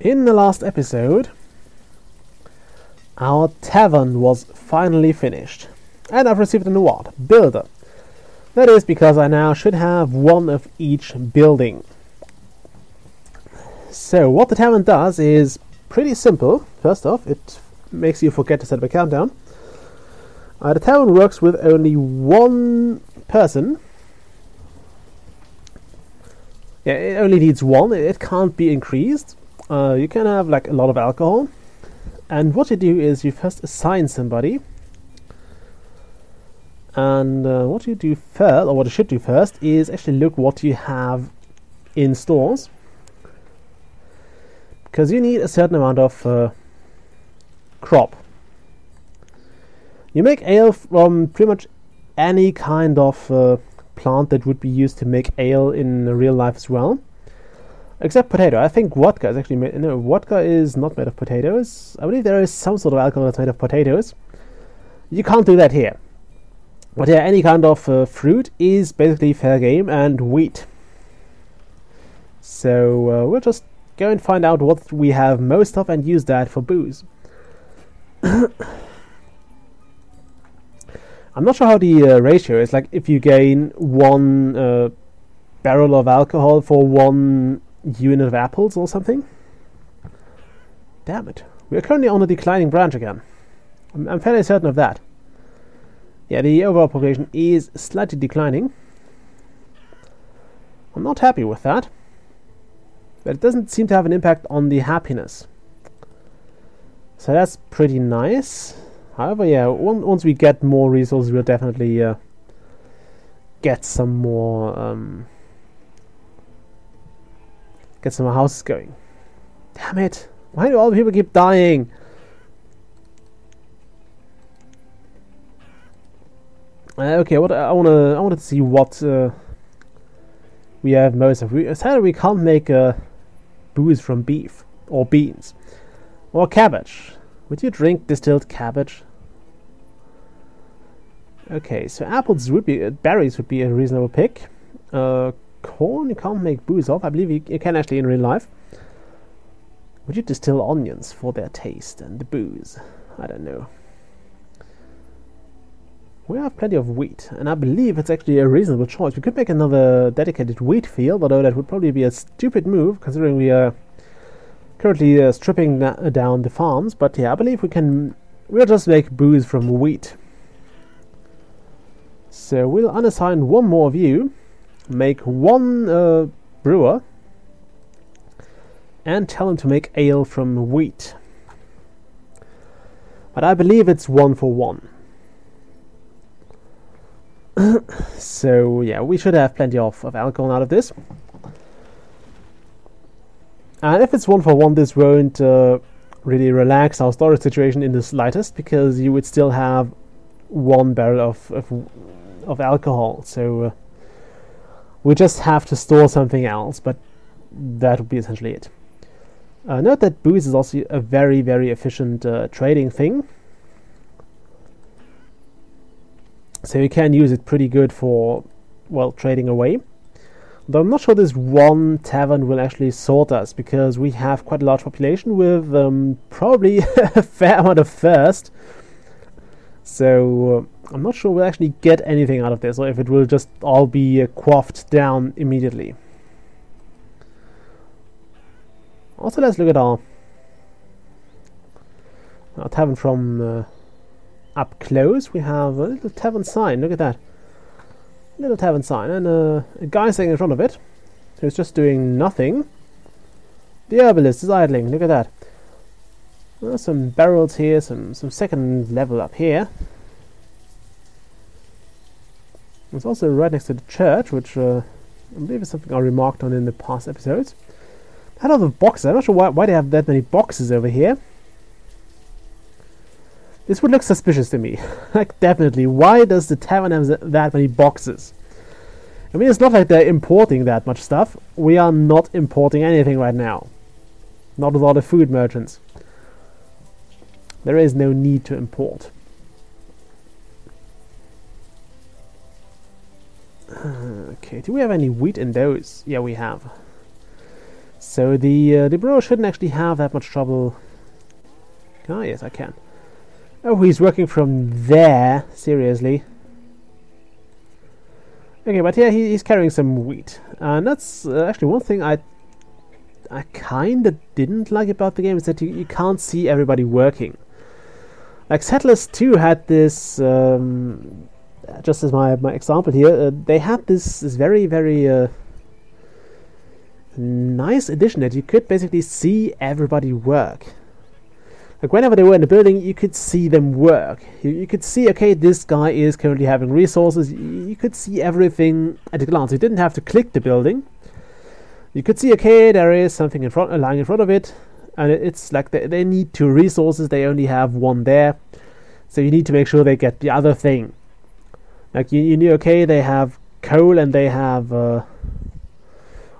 In the last episode, our tavern was finally finished, and I've received an award, Builder. That is because I now should have one of each building. So, what the tavern does is pretty simple. First off, it makes you forget to set up a countdown. Uh, the tavern works with only one person. Yeah, it only needs one. It, it can't be increased. Uh, you can have like a lot of alcohol. And what you do is you first assign somebody. And uh, what you do first, or what you should do first, is actually look what you have in stores. Because you need a certain amount of uh, crop. You make ale from pretty much any kind of uh, plant that would be used to make ale in real life as well. Except potato. I think vodka is actually made. No, vodka is not made of potatoes. I believe there is some sort of alcohol that's made of potatoes. You can't do that here. But yeah, any kind of uh, fruit is basically fair game and wheat. So uh, we'll just go and find out what we have most of and use that for booze. I'm not sure how the uh, ratio is. Like if you gain one uh, barrel of alcohol for one unit of apples or something. Damn it. We are currently on a declining branch again. I'm, I'm fairly certain of that. Yeah, the overall population is slightly declining. I'm not happy with that. But it doesn't seem to have an impact on the happiness. So that's pretty nice. However, yeah, once we get more resources, we'll definitely uh, get some more um, get some houses going. Damn it! Why do all the people keep dying? Uh, okay, what I wanna I wanted to see what uh, we have most of. We sadly we can't make uh, booze from beef or beans or cabbage. Would you drink distilled cabbage? Okay, so apples would be, uh, berries would be a reasonable pick. Corn you can't make booze of. I believe you, you, can actually in real life. Would you distill onions for their taste and the booze? I don't know. We have plenty of wheat, and I believe it's actually a reasonable choice. We could make another dedicated wheat field, although that would probably be a stupid move, considering we are currently uh, stripping down the farms. But yeah, I believe we can. We'll just make booze from wheat. So we'll unassign one more of you, make one uh, brewer, and tell him to make ale from wheat. But I believe it's one for one. so yeah, we should have plenty of, of alcohol out of this. And if it's one for one, this won't uh, really relax our storage situation in the slightest, because you would still have one barrel of, of of alcohol. So uh, we just have to store something else, but that would be essentially it. Uh, note that booze is also a very, very efficient uh, trading thing. So you can use it pretty good for, well, trading away. Though I'm not sure this one tavern will actually sort us, because we have quite a large population with um, probably a fair amount of thirst. So uh, I'm not sure we'll actually get anything out of this, or if it will just all be uh, quaffed down immediately. Also, let's look at our, our tavern from uh, up close. We have a little tavern sign. Look at that. Little tavern sign, and a guy sitting in front of it who's just doing nothing. The herbalist is idling. Look at that. Well, some barrels here, some some second level up here. It's also right next to the church, which uh, I believe is something I remarked on in the past episodes. Lot of boxes. I'm not sure why, why they have that many boxes over here. This would look suspicious to me. like, definitely. Why does the tavern have that many boxes? I mean, it's not like they're importing that much stuff. We are not importing anything right now. Not with all the food merchants. There is no need to import. okay, do we have any wheat in those? Yeah, we have. So the uh, the brewer shouldn't actually have that much trouble. Ah, yes, I can. Oh, he's working from there. Seriously. Okay, but yeah, he, he's carrying some wheat, and that's uh, actually one thing I I kind of didn't like about the game is that you, you can't see everybody working. Like Settlers 2 had this, um, just as my, my example here, uh, they had this, this very, very uh, nice addition that you could basically see everybody work. Like whenever they were in the building, you could see them work. You, you could see, okay, this guy is currently having resources. You, you could see everything at a glance. You didn't have to click the building you could see okay there is something in front lying in front of it and it's like they, they need two resources they only have one there. So you need to make sure they get the other thing. Like you, you knew okay they have coal and they have uh,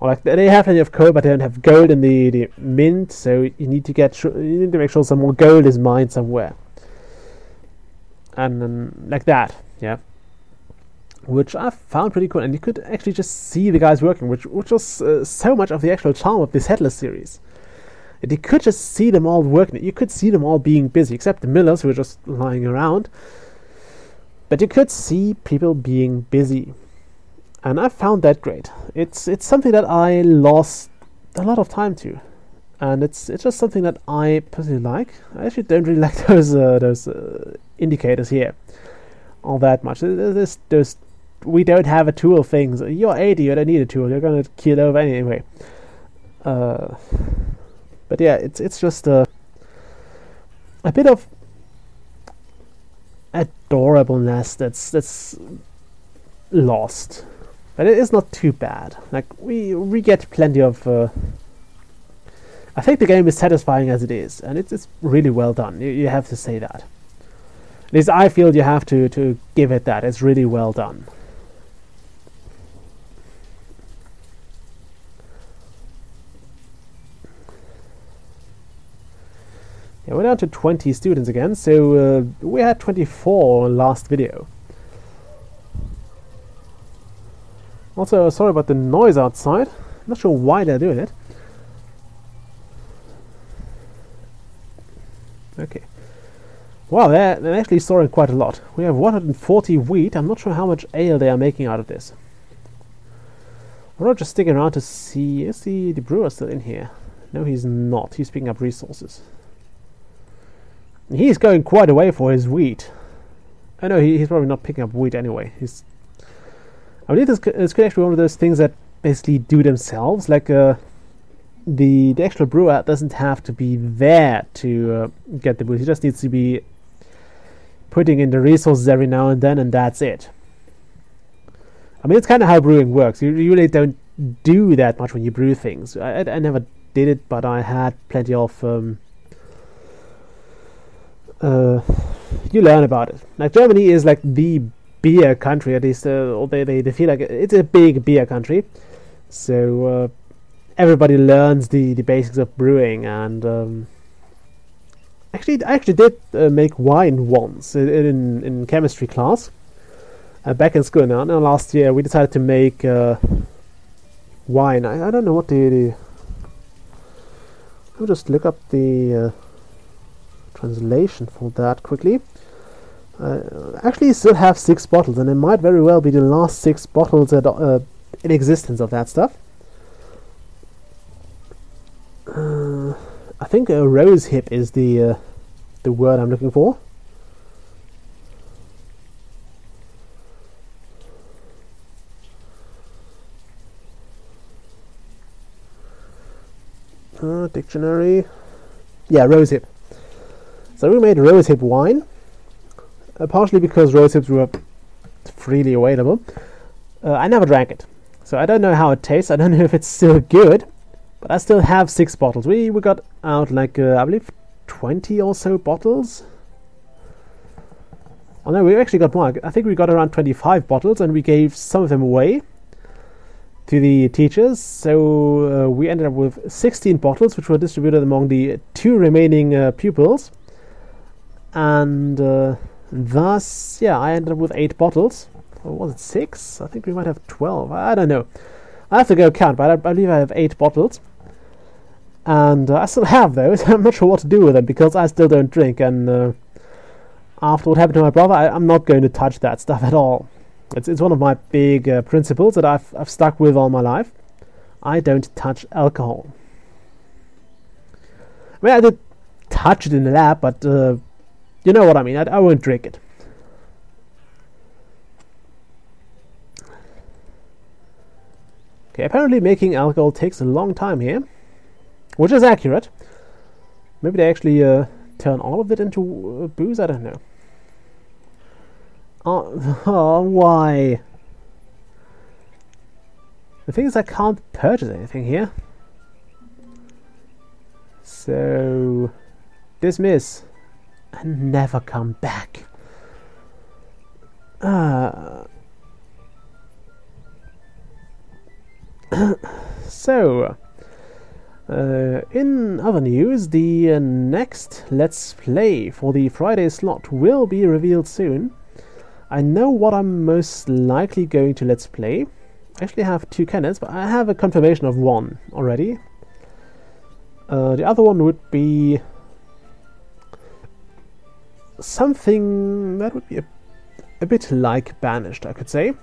or like they have plenty of coal but they don't have gold in the, the mint. So you need to get you need to make sure some more gold is mined somewhere. And like that yeah. Which I found pretty cool, and you could actually just see the guys working, which which was uh, so much of the actual charm of this Headless series. And you could just see them all working. You could see them all being busy, except the millers who were just lying around. But you could see people being busy, and I found that great. It's it's something that I lost a lot of time to, and it's it's just something that I personally like. I actually don't really like those uh, those uh, indicators here all that much. There's, there's we don't have a tool things. You're 80, you don't need a tool. You're gonna kill over anyway. Uh, but yeah, it's it's just a a bit of adorableness that's that's lost, but it is not too bad. Like we we get plenty of. Uh, I think the game is satisfying as it is, and it's it's really well done. You, you have to say that. At least I feel you have to to give it that. It's really well done. Yeah, we're down to 20 students again, so uh, we had 24 last video. Also, sorry about the noise outside. Not sure why they're doing it. Okay. Wow, they're, they're actually storing quite a lot. We have 140 wheat. I'm not sure how much ale they are making out of this. I'm not just sticking around to see... Is the, the brewer still in here? No, he's not. He's picking up resources. He's going quite away for his wheat. I know he, he's probably not picking up wheat anyway. He's. I believe this, this could actually be one of those things that basically do themselves. Like uh, the the actual brewer doesn't have to be there to uh, get the boost. He just needs to be putting in the resources every now and then, and that's it. I mean, it's kind of how brewing works. You really don't do that much when you brew things. I, I, I never did it, but I had plenty of um, uh, you learn about it. Like Germany is like the beer country, at least, uh, or they, they, they feel like it's a big beer country. So uh, everybody learns the, the basics of brewing, and um, actually, I actually did uh, make wine once in in, in chemistry class. Uh, back in school now, now, last year we decided to make uh, wine. I, I don't know what the, the I'll just look up the uh, translation for that quickly. Uh, actually, still have six bottles, and it might very well be the last six bottles that, uh, in existence of that stuff. Uh, I think a rose hip is the the word I'm looking for. Uh, dictionary. Yeah, rose hip. So we made rosehip wine, uh, partially because rosehips were freely available. Uh, I never drank it, so I don't know how it tastes. I don't know if it's still good, but I still have six bottles. We we got out like uh, I believe twenty or so bottles. Oh no, we actually got more. I think we got around twenty-five bottles, and we gave some of them away to the teachers. So uh, we ended up with 16 bottles, which were distributed among the two remaining uh, pupils and uh, thus, yeah, I ended up with eight bottles. Or was it six? I think we might have twelve. I don't know. I have to go count, but I, believe I have eight bottles. and uh, I still have those. I'm not sure what to do with them because I still don't drink, and uh, after what happened to my brother, I, am not going to touch that stuff at all. It's it's one of my big uh, principles that I've I've stuck with all my life. I don't touch alcohol. I mean, I did touch it in the lab, but uh, you know what I mean. I, I won't drink it. Okay, apparently making alcohol takes a long time here, which is accurate. Maybe they actually uh, turn all of it into uh, booze, I don't know. Oh, oh, why? The thing is I can't purchase anything here. So... Dismiss. And never come back. Ah... so, uh, in other news, the uh, next Let's Play for the Friday slot will be revealed soon. I know what I'm most likely going to Let's Play. I actually have two candidates, but I have a confirmation of one already. Uh, the other one would be something that would be a, a bit like Banished, I could say.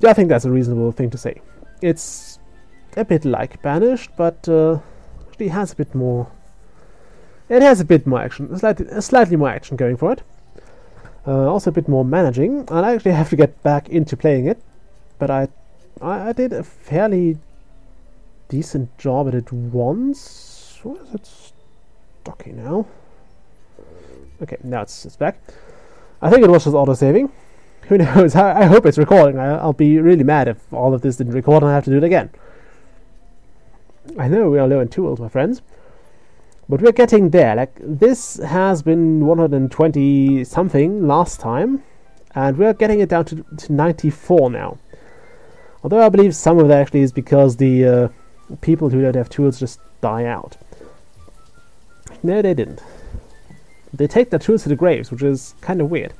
Yeah, I think that's a reasonable thing to say. It's a bit like Banished, but uh, actually has a bit more. It has a bit more action, slightly, slightly more action going for it. Uh, also a bit more managing, and I actually have to get back into playing it. But I, I, I did a fairly decent job at it once. What is it stocking now? Okay, now it's, it's back. I think it was just auto-saving who knows? I, I hope it's recording. I, will be really mad if all of this didn't record and I have to do it again. I know we are low in tools, my friends. But we're getting there. Like, this has been 120 something last time, and we're getting it down to, to 94 now. Although I believe some of that actually is because the uh, people who don't have tools just die out. No, they didn't. They take their tools to the graves, which is kind of weird.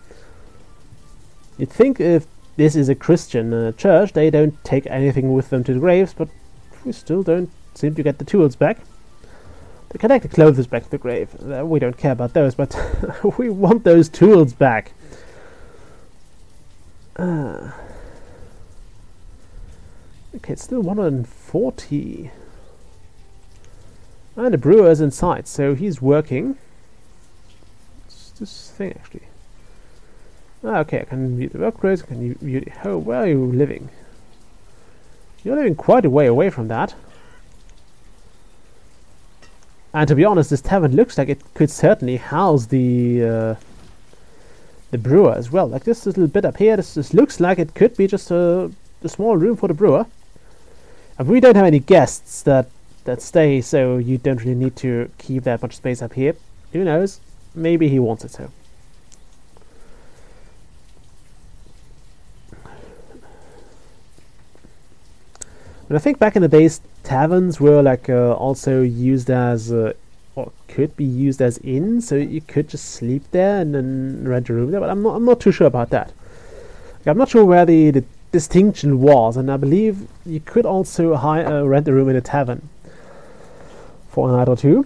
You'd think if this is a Christian uh, church, they don't take anything with them to the graves, but we still don't seem to get the tools back. They can take the clothes back to the grave. Uh, we don't care about those, but we want those tools back. Uh, okay, it's still 140. And the brewer's inside, so he's working. It's this thing, actually. Ah, okay, I can view the upgrades, can you view the oh, where are you living? You're living quite a way away from that. And to be honest, this tavern looks like it could certainly house the uh, the brewer as well. Like this little bit up here, this, this looks like it could be just a, a small room for the brewer. And we don't have any guests that that stay, so you don't really need to keep that much space up here. Who knows? Maybe he wants it to. And I think back in the days, taverns were like uh, also used as, uh, or could be used as inns, so you could just sleep there and then rent a room there. But I'm not, I'm not too sure about that. Like, I'm not sure where the, the distinction was, and I believe you could also hire, uh, rent a room in a tavern for a night or two.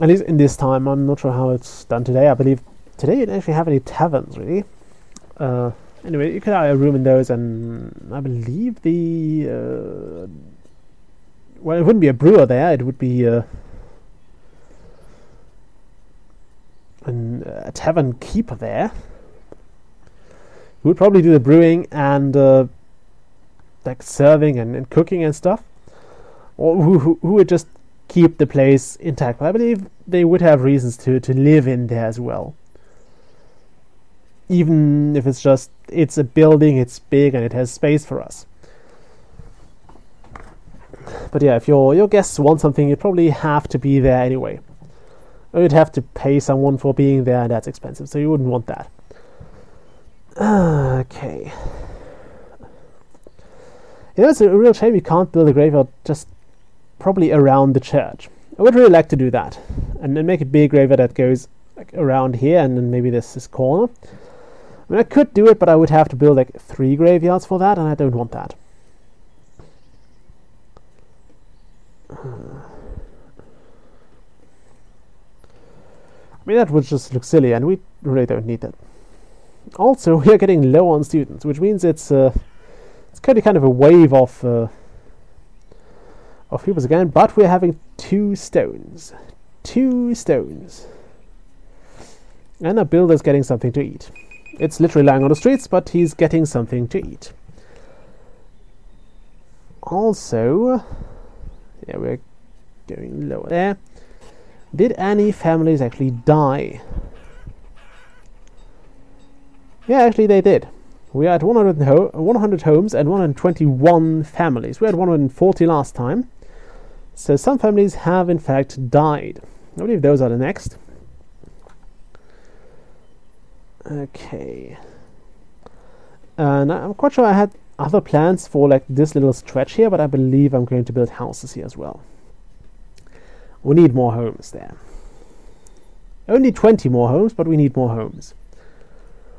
At least in this time, I'm not sure how it's done today. I believe today you don't actually have any taverns really. Uh, Anyway, you could have a room in those, and I believe the uh, well, it wouldn't be a brewer there. It would be uh, an, a tavern keeper there. Who would probably do the brewing and uh, like serving and, and, cooking and stuff, or who, who, who would just keep the place intact. But I believe they would have reasons to to live in there as well even if it's just it's a building, it's big and it has space for us. But yeah, if your your guests want something, you probably have to be there anyway. Or you'd have to pay someone for being there, and that's expensive, so you wouldn't want that. Okay. You know, it's a real shame you can't build a graveyard just probably around the church. I would really like to do that and then make a big graveyard that goes like, around here and then maybe this this corner. I mean, I could do it, but I would have to build like three graveyards for that, and I don't want that. I mean, that would just look silly, and we really don't need that. Also, we are getting low on students, which means it's uh, it's kind of kind of a wave of. Uh, of pupils again. But we're having two stones, two stones, and our builder's getting something to eat. It's literally lying on the streets, but he's getting something to eat. Also, yeah, we're going lower there. Did any families actually die? Yeah, actually they did. We are at 100, ho 100 homes and 121 families. We had 140 last time. So some families have in fact died. I believe those are the next. Okay. And I'm quite sure I had other plans for like this little stretch here, but I believe I'm going to build houses here as well. We need more homes there. Only 20 more homes, but we need more homes.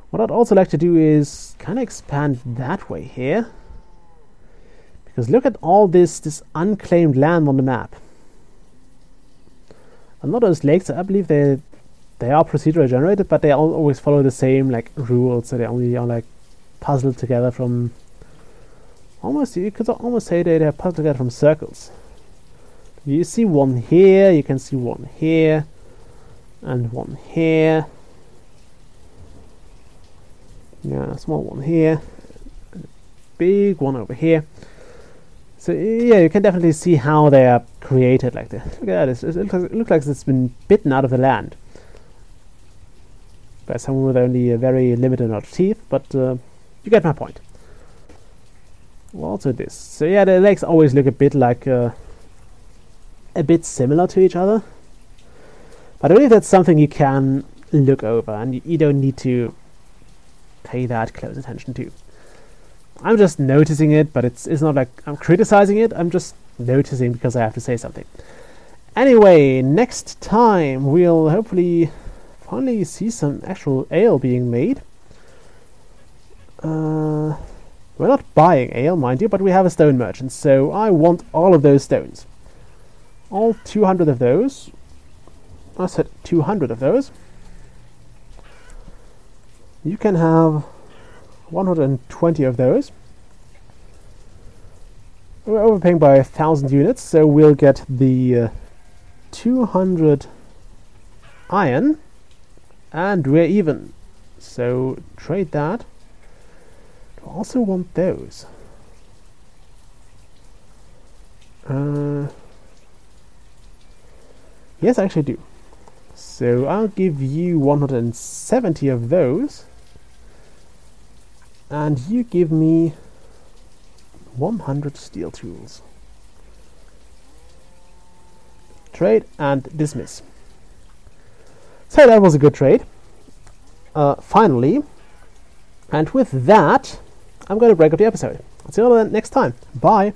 What I'd also like to do is kind of expand that way here. Because look at all this, this unclaimed land on the map. A lot of those lakes, I believe they they are procedurally generated, but they always follow the same like rules, so they only are like puzzled together from almost you could almost say they are puzzled together from circles. You see one here, you can see one here, and one here. Yeah, a small one here, big one over here. So yeah, you can definitely see how they are created like this. Look at that, it looks, like, it looks like it's been bitten out of the land by someone with only a very limited amount of teeth, but uh, you get my point. Also this. So yeah, the legs always look a bit like uh, a bit similar to each other. But I believe that's something you can look over and you, you don't need to pay that close attention to. I'm just noticing it, but it's it's not like I'm criticizing it. I'm just noticing because I have to say something. Anyway, next time we'll hopefully finally see some actual ale being made. Uh, we're not buying ale, mind you, but we have a stone merchant, so I want all of those stones. All 200 of those. I said 200 of those. You can have 120 of those. We're overpaying by a thousand units, so we'll get the uh, 200 iron, and we're even. So trade that. I also want those. Uh, yes, I actually do. So I'll give you 170 of those. And you give me 100 steel tools. Trade and dismiss. So that was a good trade. Uh, finally, and with that, I'm going to break up the episode. I'll see you all next time. Bye.